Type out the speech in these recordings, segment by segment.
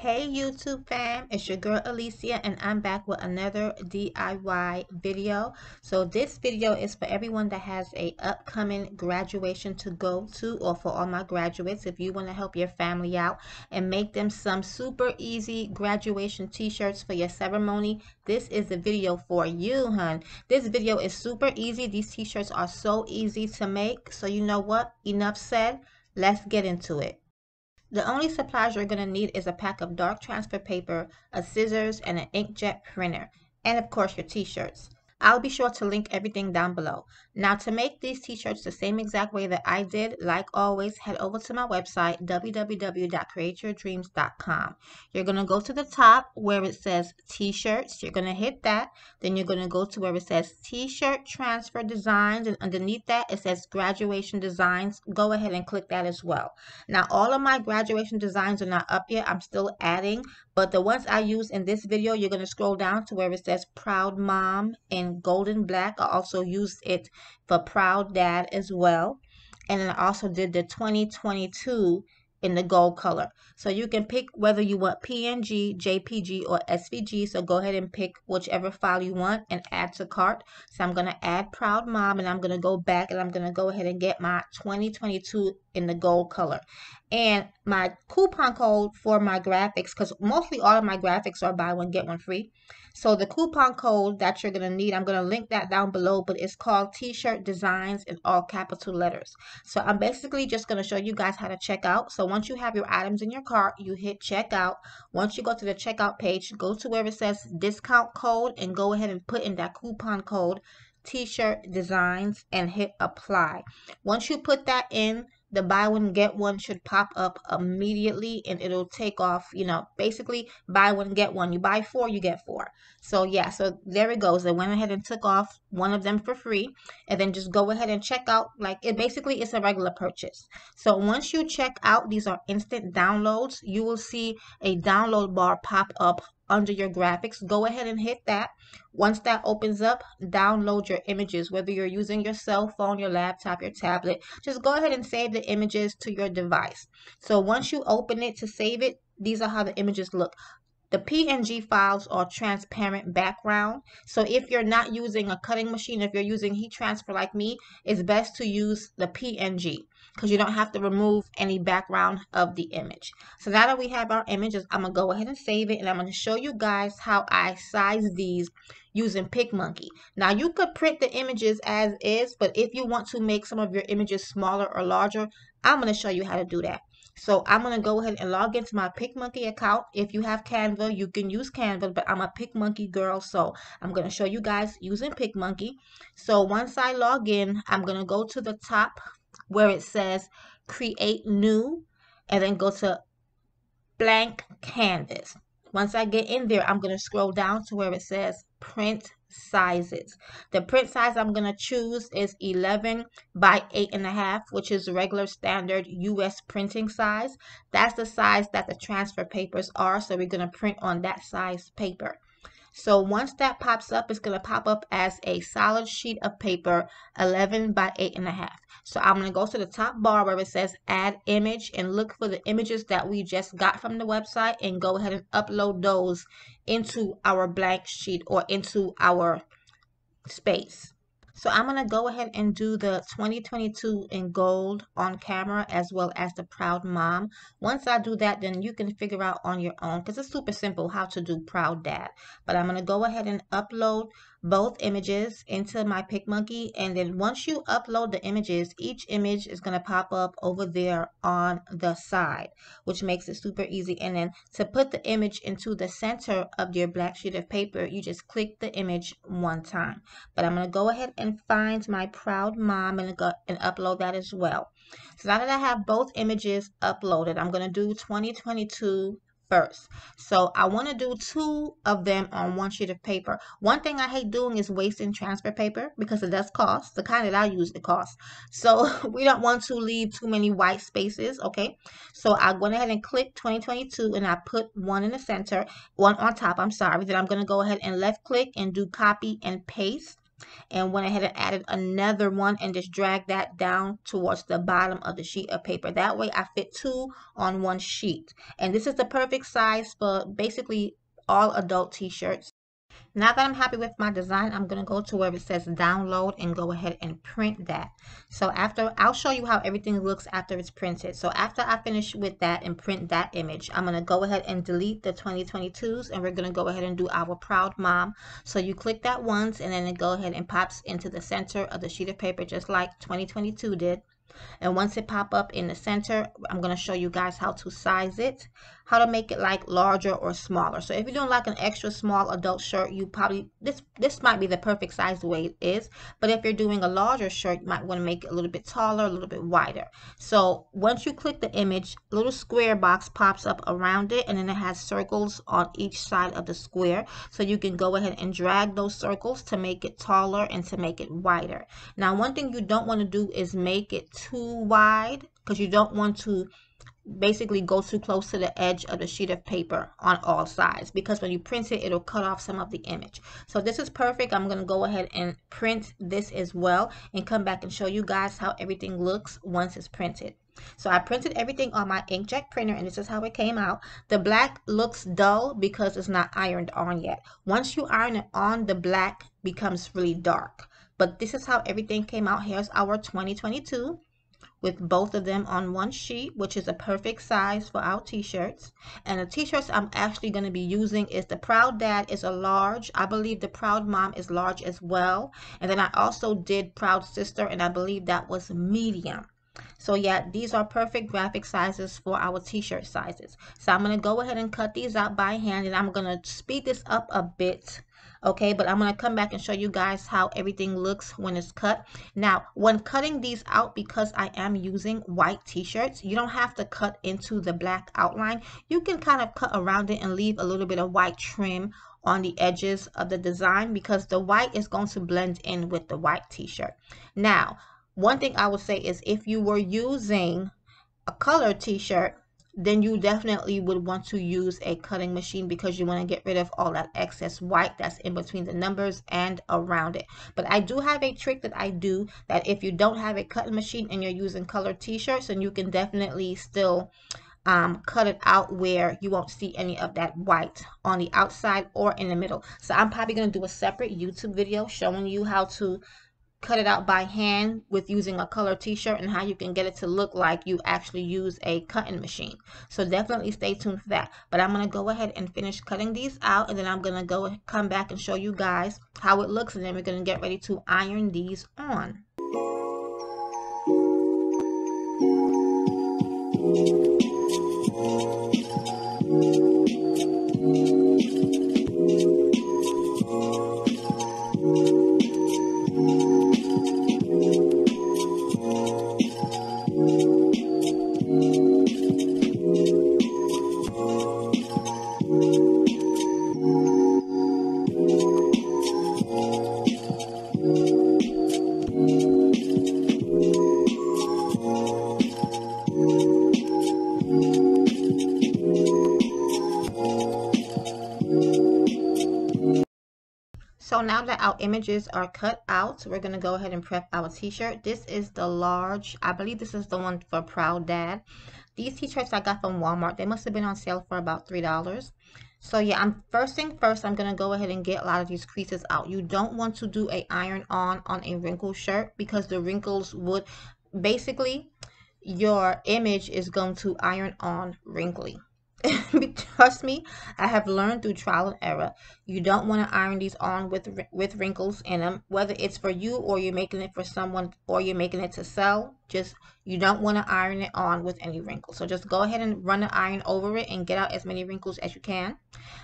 Hey YouTube fam, it's your girl Alicia and I'm back with another DIY video. So this video is for everyone that has a upcoming graduation to go to or for all my graduates if you want to help your family out and make them some super easy graduation t-shirts for your ceremony. This is the video for you, hun. This video is super easy. These t-shirts are so easy to make. So you know what? Enough said. Let's get into it. The only supplies you're going to need is a pack of dark transfer paper, a scissors, and an inkjet printer, and of course your t-shirts. I'll be sure to link everything down below. Now to make these t-shirts the same exact way that I did, like always, head over to my website, www.kreateyourdreamz.com. You're going to go to the top where it says t-shirts. You're going to hit that. Then you're going to go to where it says t-shirt transfer designs. And underneath that, it says graduation designs. Go ahead and click that as well. Now, all of my graduation designs are not up yet. I'm still adding. But the ones I use in this video, you're going to scroll down to where it says Proud Mom in golden black. I also used it for Proud Dad as well. And then I also did the 2022 in the gold color. So you can pick whether you want PNG, JPG, or SVG. So go ahead and pick whichever file you want and add to cart. So I'm going to add Proud Mom and I'm going to go back and I'm going to go ahead and get my 2022 in the gold color. And my coupon code for my graphics because mostly all of my graphics are buy one get one free. So the coupon code that you're going to need i'm going to link that down below but it's called t-shirt designs in all capital letters. So i'm basically just going to show you guys how to check out. So once you have your items in your cart you hit checkout once you go to the checkout page go to where it says discount code and go ahead and put in that coupon code t-shirt designs and hit apply. Once you put that in the buy one get one should pop up immediately and it'll take off you know basically buy one get one. You buy four you get four. So yeah so there it goes. They went ahead and took off one of them for free and then just go ahead and check out like it basically it's a regular purchase. So once you check out these are instant downloads. You will see a download bar pop up under your graphics go ahead and hit that. Once that opens up download your images whether you're using your cell phone your laptop your tablet just go ahead and save the images to your device. So once you open it to save it these are how the images look the PNG files are transparent background. So if you're not using a cutting machine, if you're using heat transfer like me, it's best to use the PNG because you don't have to remove any background of the image. So now that we have our images, I'm going to go ahead and save it and I'm going to show you guys how I size these using PicMonkey. Now you could print the images as is, but if you want to make some of your images smaller or larger, I'm going to show you how to do that. So I'm going to go ahead and log into my PicMonkey account. If you have Canva, you can use Canva, but I'm a PicMonkey girl, so I'm going to show you guys using PicMonkey. So once I log in, I'm going to go to the top where it says create new and then go to blank canvas. Once I get in there, I'm going to scroll down to where it says print sizes. The print size I'm going to choose is 11 by 8.5, which is regular standard US printing size. That's the size that the transfer papers are, so we're going to print on that size paper. So once that pops up, it's going to pop up as a solid sheet of paper, 11 by 8.5. So I'm going to go to the top bar where it says add image and look for the images that we just got from the website and go ahead and upload those into our blank sheet or into our space. So I'm going to go ahead and do the 2022 in gold on camera as well as the proud mom. Once I do that, then you can figure out on your own because it's super simple how to do proud dad. But I'm going to go ahead and upload both images into my PicMonkey. And then once you upload the images, each image is going to pop up over there on the side, which makes it super easy. And then to put the image into the center of your black sheet of paper, you just click the image one time. But I'm going to go ahead and find my proud mom and, go, and upload that as well. So now that I have both images uploaded, I'm going to do 2022 first. So I want to do two of them on one sheet of paper. One thing I hate doing is wasting transfer paper because it does cost. The kind that I use, it costs. So we don't want to leave too many white spaces, okay? So I went ahead and clicked 2022 and I put one in the center, one on top, I'm sorry. Then I'm going to go ahead and left click and do copy and paste and went ahead and added another one and just drag that down towards the bottom of the sheet of paper. That way I fit two on one sheet. And this is the perfect size for basically all adult t-shirts. Now that I'm happy with my design, I'm going to go to where it says download and go ahead and print that. So after, I'll show you how everything looks after it's printed. So after I finish with that and print that image, I'm going to go ahead and delete the 2022s and we're going to go ahead and do our proud mom. So you click that once and then it go ahead and pops into the center of the sheet of paper just like 2022 did. And once it pop up in the center, I'm going to show you guys how to size it how to make it like larger or smaller. So if you're doing like an extra small adult shirt, you probably, this this might be the perfect size the way it is. But if you're doing a larger shirt, you might want to make it a little bit taller, a little bit wider. So once you click the image, a little square box pops up around it and then it has circles on each side of the square. So you can go ahead and drag those circles to make it taller and to make it wider. Now one thing you don't want to do is make it too wide because you don't want to basically go too close to the edge of the sheet of paper on all sides because when you print it it'll cut off some of the image so this is perfect i'm going to go ahead and print this as well and come back and show you guys how everything looks once it's printed so I printed everything on my inkjet printer and this is how it came out. The black looks dull because it's not ironed on yet. Once you iron it on, the black becomes really dark. But this is how everything came out. Here's our 2022 with both of them on one sheet, which is a perfect size for our t-shirts. And the t-shirts I'm actually going to be using is the Proud Dad is a large. I believe the Proud Mom is large as well. And then I also did Proud Sister, and I believe that was medium. So yeah, these are perfect graphic sizes for our t-shirt sizes. So I'm going to go ahead and cut these out by hand, and I'm going to speed this up a bit okay but i'm going to come back and show you guys how everything looks when it's cut. Now when cutting these out because i am using white t-shirts you don't have to cut into the black outline. You can kind of cut around it and leave a little bit of white trim on the edges of the design because the white is going to blend in with the white t-shirt. Now one thing i would say is if you were using a color t-shirt then you definitely would want to use a cutting machine because you want to get rid of all that excess white that's in between the numbers and around it. But I do have a trick that I do that if you don't have a cutting machine and you're using colored t-shirts, then you can definitely still um, cut it out where you won't see any of that white on the outside or in the middle. So I'm probably going to do a separate YouTube video showing you how to cut it out by hand with using a color t-shirt and how you can get it to look like you actually use a cutting machine. So definitely stay tuned for that. But i'm going to go ahead and finish cutting these out and then i'm going to go come back and show you guys how it looks and then we're going to get ready to iron these on So now that our images are cut out, we're going to go ahead and prep our t-shirt. This is the large. I believe this is the one for Proud Dad. These t-shirts I got from Walmart. They must have been on sale for about $3. So yeah, I'm first thing first, I'm going to go ahead and get a lot of these creases out. You don't want to do a iron on on a wrinkled shirt because the wrinkles would basically your image is going to iron on wrinkly. trust me i have learned through trial and error you don't want to iron these on with with wrinkles in them whether it's for you or you're making it for someone or you're making it to sell just you don't want to iron it on with any wrinkles. So just go ahead and run the iron over it and get out as many wrinkles as you can.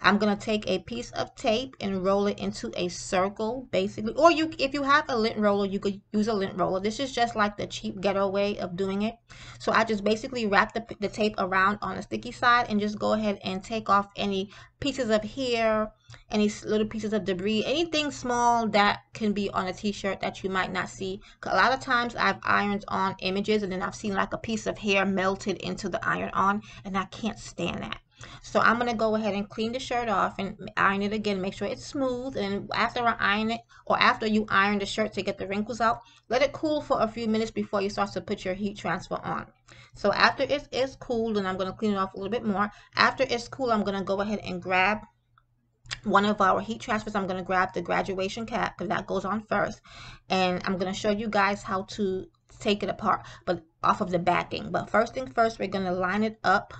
I'm going to take a piece of tape and roll it into a circle basically. Or you, if you have a lint roller, you could use a lint roller. This is just like the cheap ghetto way of doing it. So I just basically wrap the, the tape around on the sticky side and just go ahead and take off any pieces of hair, any little pieces of debris, anything small that can be on a t-shirt that you might not see. A lot of times I've ironed on images and then I've seen like a piece of hair melted into the iron on and I can't stand that. So I'm going to go ahead and clean the shirt off and iron it again. Make sure it's smooth. And after I iron it, or after you iron the shirt to get the wrinkles out, let it cool for a few minutes before you start to put your heat transfer on. So after it is cooled, and I'm going to clean it off a little bit more. After it's cool, I'm going to go ahead and grab one of our heat transfers i'm going to grab the graduation cap because that goes on first and i'm going to show you guys how to take it apart but off of the backing but first thing first we're going to line it up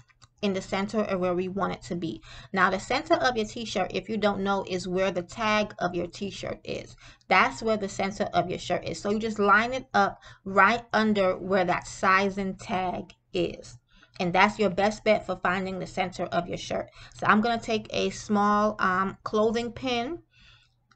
in the center of where we want it to be. Now the center of your t-shirt, if you don't know, is where the tag of your t-shirt is. That's where the center of your shirt is. So you just line it up right under where that sizing tag is. And that's your best bet for finding the center of your shirt. So I'm going to take a small um, clothing pin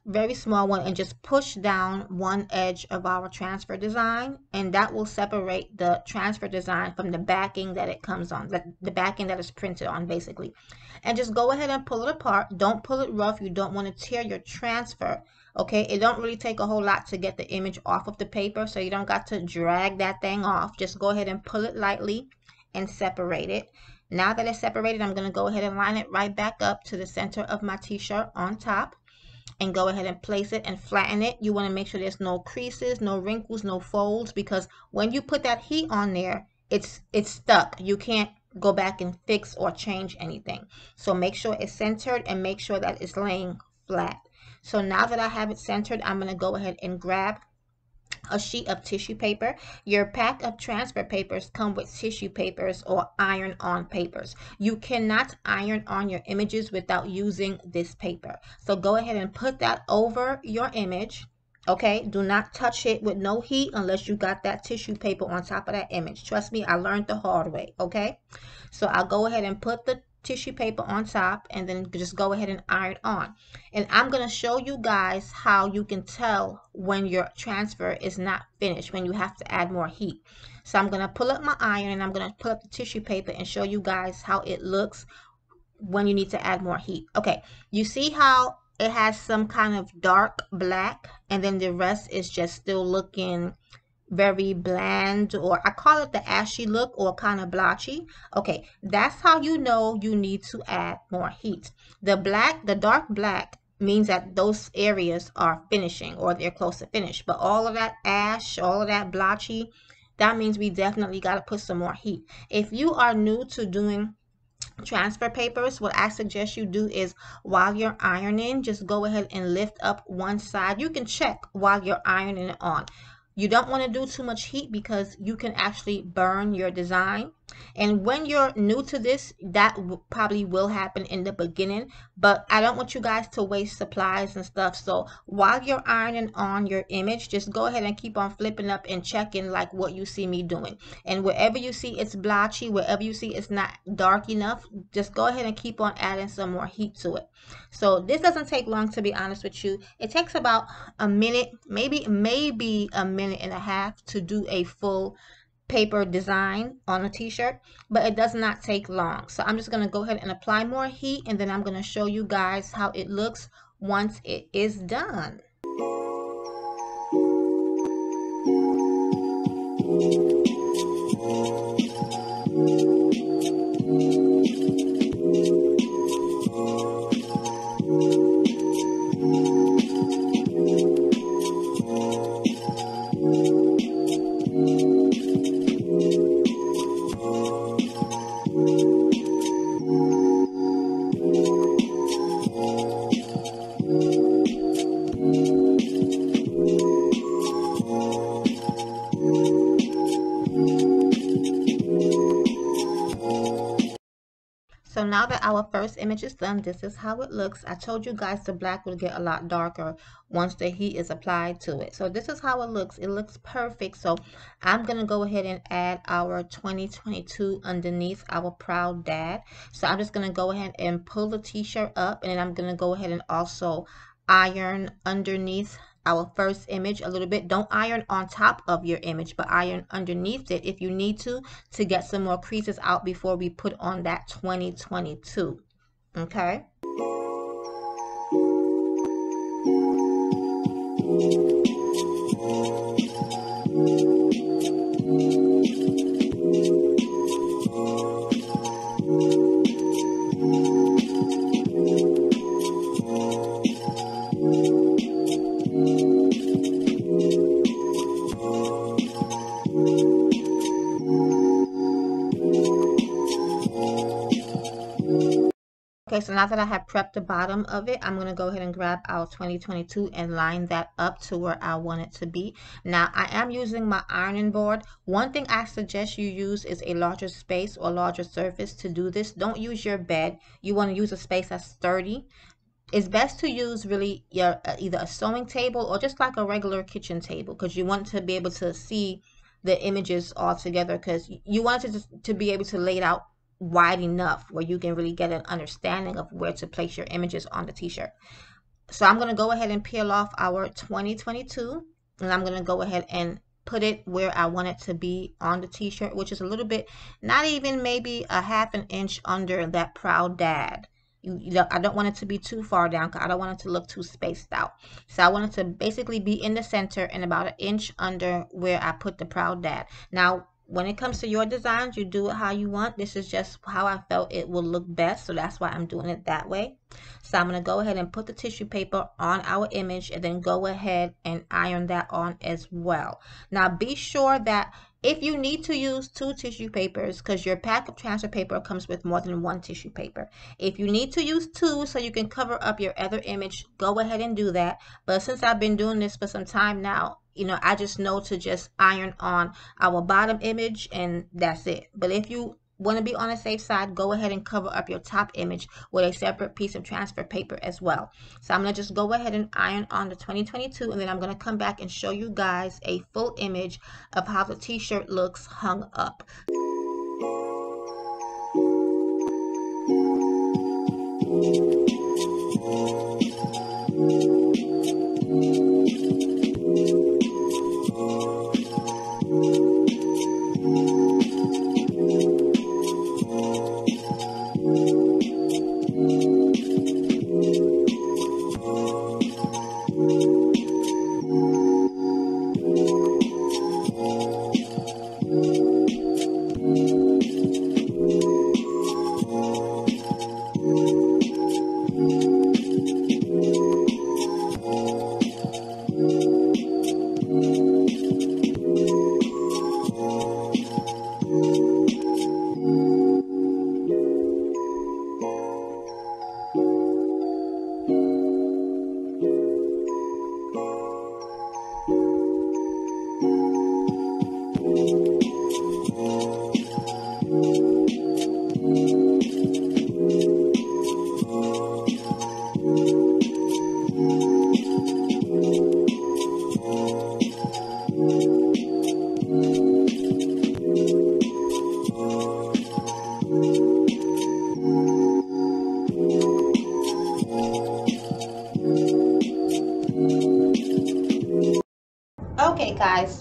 very small one and just push down one edge of our transfer design and that will separate the transfer design from the backing that it comes on the, the backing that is printed on basically. And just go ahead and pull it apart. Don't pull it rough. You don't want to tear your transfer okay? It don't really take a whole lot to get the image off of the paper so you don't got to drag that thing off. Just go ahead and pull it lightly and separate it. Now that it's separated I'm going to go ahead and line it right back up to the center of my t-shirt on top and go ahead and place it and flatten it. You want to make sure there's no creases, no wrinkles, no folds because when you put that heat on there, it's it's stuck. You can't go back and fix or change anything. So make sure it's centered and make sure that it's laying flat. So now that I have it centered, I'm going to go ahead and grab a sheet of tissue paper. Your pack of transfer papers come with tissue papers or iron on papers. You cannot iron on your images without using this paper. So go ahead and put that over your image. Okay, do not touch it with no heat unless you got that tissue paper on top of that image. Trust me, I learned the hard way. Okay, so I'll go ahead and put the tissue paper on top and then just go ahead and iron on. And I'm going to show you guys how you can tell when your transfer is not finished, when you have to add more heat. So I'm going to pull up my iron and I'm going to pull up the tissue paper and show you guys how it looks when you need to add more heat. Okay, you see how it has some kind of dark black and then the rest is just still looking very bland or I call it the ashy look or kind of blotchy. Okay, that's how you know you need to add more heat. The black, the dark black means that those areas are finishing or they're close to finish. But all of that ash, all of that blotchy, that means we definitely got to put some more heat. If you are new to doing transfer papers what i suggest you do is while you're ironing just go ahead and lift up one side you can check while you're ironing it on you don't want to do too much heat because you can actually burn your design. And when you're new to this, that probably will happen in the beginning. But I don't want you guys to waste supplies and stuff. So while you're ironing on your image, just go ahead and keep on flipping up and checking like what you see me doing. And wherever you see it's blotchy, wherever you see it's not dark enough, just go ahead and keep on adding some more heat to it. So this doesn't take long to be honest with you. It takes about a minute, maybe maybe a minute and a half to do a full paper design on a t-shirt but it does not take long. So i'm just going to go ahead and apply more heat and then i'm going to show you guys how it looks once it is done image is done, this is how it looks. I told you guys the black will get a lot darker once the heat is applied to it. So this is how it looks. It looks perfect. So I'm going to go ahead and add our 2022 underneath our proud dad. So I'm just going to go ahead and pull the t-shirt up and then I'm going to go ahead and also iron underneath our first image a little bit. Don't iron on top of your image, but iron underneath it if you need to, to get some more creases out before we put on that 2022. Okay? Okay, so now that I have prepped the bottom of it, I'm going to go ahead and grab our 2022 and line that up to where I want it to be. Now, I am using my ironing board. One thing I suggest you use is a larger space or larger surface to do this. Don't use your bed. You want to use a space that's sturdy. It's best to use really your uh, either a sewing table or just like a regular kitchen table because you want to be able to see the images all together because you want to, just to be able to lay it out wide enough where you can really get an understanding of where to place your images on the t-shirt. So I'm going to go ahead and peel off our 2022 and I'm going to go ahead and put it where I want it to be on the t-shirt, which is a little bit, not even maybe a half an inch under that proud dad. You, you know, I don't want it to be too far down because I don't want it to look too spaced out. So I want it to basically be in the center and about an inch under where I put the proud dad. Now, when it comes to your designs, you do it how you want. This is just how I felt it will look best. So that's why I'm doing it that way. So I'm going to go ahead and put the tissue paper on our image and then go ahead and iron that on as well. Now be sure that if you need to use two tissue papers, because your pack of transfer paper comes with more than one tissue paper. If you need to use two so you can cover up your other image, go ahead and do that. But since I've been doing this for some time now, you know, I just know to just iron on our bottom image and that's it. But if you want to be on the safe side, go ahead and cover up your top image with a separate piece of transfer paper as well. So I'm going to just go ahead and iron on the 2022 and then I'm going to come back and show you guys a full image of how the t-shirt looks hung up.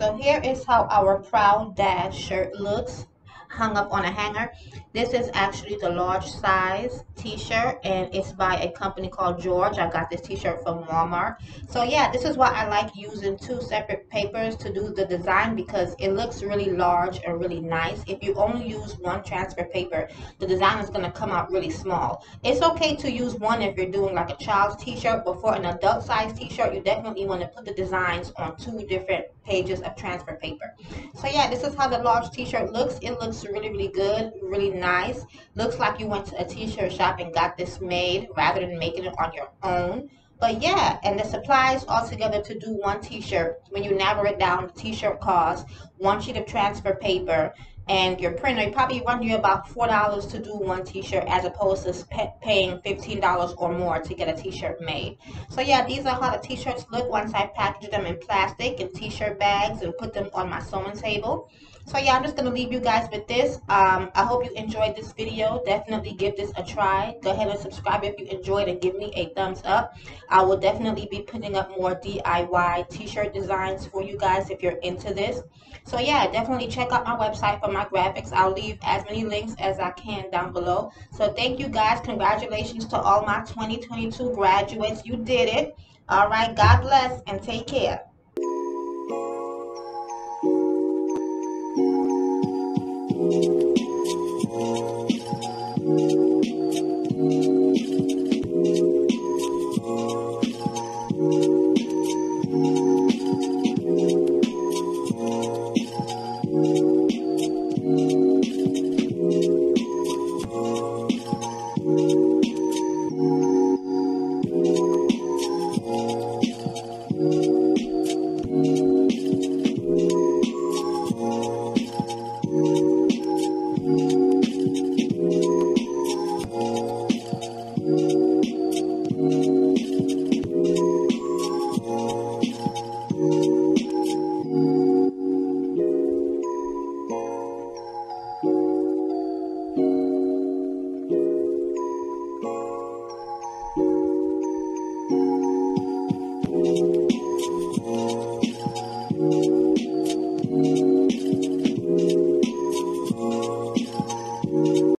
So here is how our Proud Dad shirt looks hung up on a hanger. This is actually the large size t-shirt and it's by a company called George. I got this t-shirt from Walmart. So yeah, this is why I like using two separate papers to do the design because it looks really large and really nice. If you only use one transfer paper, the design is going to come out really small. It's okay to use one if you're doing like a child's t-shirt, but for an adult size t-shirt, you definitely want to put the designs on two different pages of transfer paper. So yeah, this is how the large t-shirt looks. It looks really, really good, really nice. Looks like you went to a t-shirt shop and got this made rather than making it on your own. But yeah, and the supplies altogether to do one t-shirt, when you narrow it down, the t-shirt costs one sheet of transfer paper and your printer it probably run you about four dollars to do one t-shirt as opposed to paying fifteen dollars or more to get a t-shirt made. So yeah these are how the t-shirts look once i package them in plastic and t-shirt bags and put them on my sewing table so yeah i'm just gonna leave you guys with this um, i hope you enjoyed this video definitely give this a try go ahead and subscribe if you enjoyed and give me a thumbs up i will definitely be putting up more diy t-shirt designs for you guys if you're into this so yeah definitely check out my website for my my graphics. I'll leave as many links as I can down below. So thank you guys. Congratulations to all my 2022 graduates. You did it. All right. God bless and take care.